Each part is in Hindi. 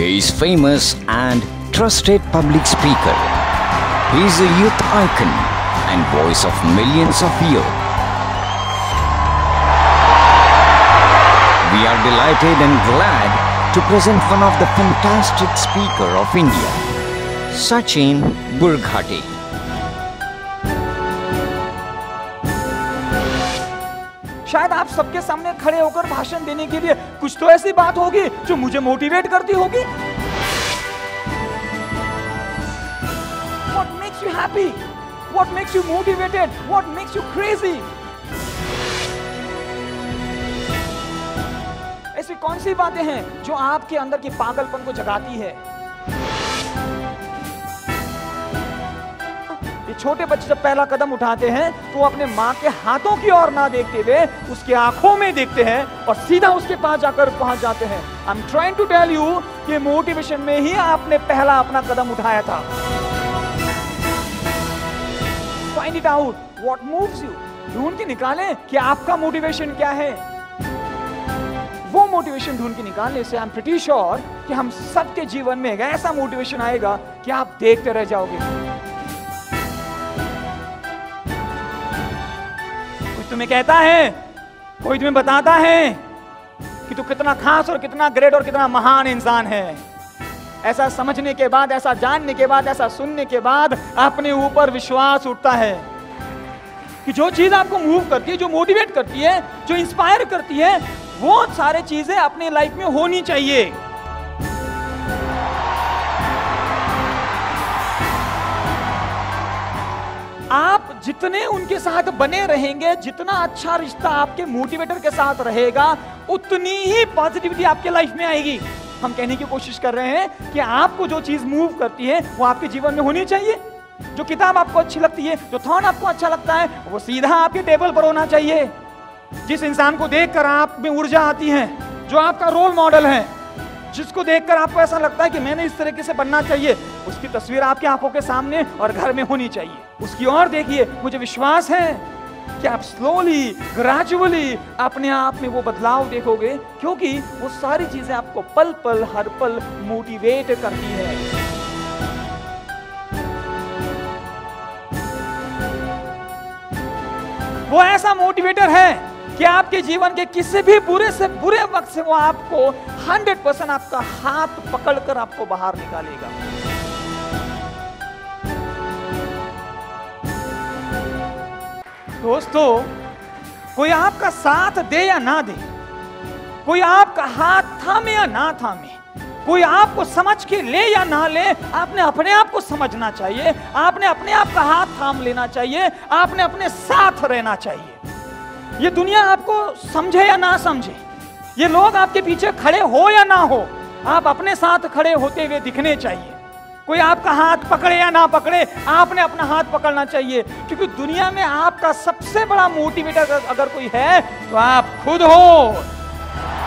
He is famous and trusted public speaker. He is a youth icon and voice of millions of youth. We are delighted and glad to present one of the fantastic speaker of India, Sachin Burghati. शायद आप सबके सामने खड़े होकर भाषण देने के लिए कुछ तो ऐसी बात होगी जो मुझे मोटिवेट करती होगी। What makes you happy What makes you motivated What makes you crazy ऐसी कौन सी बातें हैं जो आपके अंदर की पागलपन को जगाती है? छोटे बच्चे जब पहला कदम उठाते हैं तो अपने माँ के हाथों की ओर ना देखते हुए उसके आँखों में देखते हैं और सीधा उसके पास जाकर पहुँच जाते हैं। I am trying to tell you कि मोटिवेशन में ही आपने पहला अपना कदम उठाया था। Find it out what moves you ढूंढ के निकालें कि आपका मोटिवेशन क्या है। वो मोटिवेशन ढूंढ के निकालने से आई एम प्रिटी श्योर कि हम सबके जीवन में एक ऐसा मोटिवेशन आएगा कि आप देखते रह जाओगे। तुम्हें कहता है, कोई तुम्हें बताता है कि तू कितना खास और कितना ग्रेट और कितना महान इंसान है। ऐसा समझने के बाद, ऐसा जानने के बाद, ऐसा सुनने के बाद अपने ऊपर विश्वास उठता है कि जो चीज़ आपको मूव करती है, जो मोटिवेट करती है, जो इंस्पायर करती है, वो सारे चीज़ें अपने लाइफ में होनी चाहिए। आप जितने उनके साथ बने रहेंगे, जितना अच्छा रिश्ता आपके मोटिवेटर के साथ रहेगा, उतनी ही पॉजिटिविटी आपके लाइफ में आएगी। हम कहने की कोशिश कर रहे हैं कि आपको जो चीज़ मूव करती है, वो आपके जीवन में होनी चाहिए। जो किताब आपको अच्छी लगती है, जो थॉन आपको अच्छा लगता है, वो सीधा आपके टेबल पर होना चाहिए। जिस इंसान को देखकर आप में ऊर्जा आती है, जो आपका रोल मॉडल है, जिसको देखकर आपको ऐसा लगता है कि मैंने इस तरीके से बनना चाहिए, उसकी तस्वीर आपके आँखों के सामने और घर में होनी चाहिए। उसकी ओर देखिए, मुझे विश्वास है कि आप स्लोली ग्रेजुअली अपने आप में वो बदलाव देखोगे, क्योंकि वो सारी चीज़ें आपको पल पल हर पल मोटिवेट करती है। वो ऐसा मोटिवेटर है कि आपके जीवन के किसी भी बुरे से, बुरे वक्त से वो आपको 100 परसेंट आपका हाथ पकड़कर आपको बाहर निकालेगा। दोस्तों, कोई आपका साथ दे या ना दे, कोई आपका हाथ थामे या ना थामे, कोई आपको समझ के ले या ना ले, आपने अपने आप को समझना चाहिए, आपने अपने आप का हाथ थाम लेना चाहिए, आपने अपने साथ रहना चाहिए। ये दुनिया आपको समझे या ना समझे, ये लोग आपके पीछे खड़े हो या ना हो, आप अपने साथ खड़े होते हुए दिखने चाहिए। कोई आपका हाथ पकड़े या ना पकड़े, आपने अपना हाथ पकड़ना चाहिए। क्योंकि दुनिया में आपका सबसे बड़ा मोटिवेटर अगर कोई है तो आप खुद हो।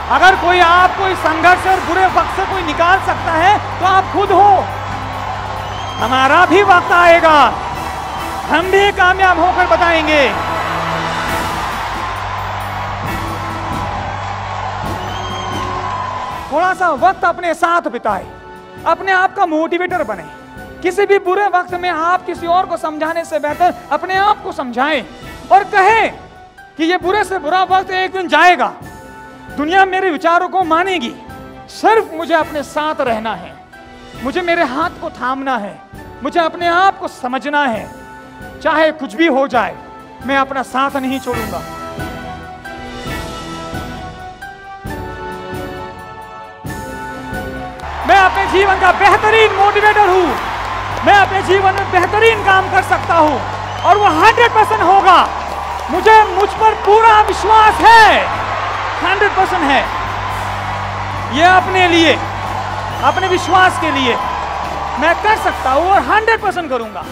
अगर कोई आपको इस संघर्ष और बुरे वक्त से कोई निकाल सकता है तो आप खुद हो। हमारा भी वक्त आएगा। हम भी कामयाब होकर बताएँगे। थोड़ा सा वक्त अपने साथ बिताए। अपने आप का मोटिवेटर बने। किसी भी बुरे वक्त में आप किसी और को समझाने से बेहतर अपने आप को समझाएँ और कहें कि ये बुरे से बुरा वक्त एक दिन जाएगा। दुनिया मेरे विचारों को मानेगी। सिर्फ़ मुझे अपने साथ रहना है। मुझे मेरे हाथ को थामना है। मुझे अपने आप को समझना है। चाहे कुछ भी हो जाए, मैं अपना साथ नहीं छोड़ूँगा। जीवन का बेहतरीन मोटिवेटर हूँ। मैं अपने जीवन में बेहतरीन काम कर सकता हूँ और वो हंड्रेड परसेंट होगा। मुझे, मुझ पर पूरा विश्वास है। हंड्रेड परसेंट है। ये अपने लिए, अपने विश्वास के लिए मैं कर सकता हूँ और हंड्रेड परसेंट करूँगा।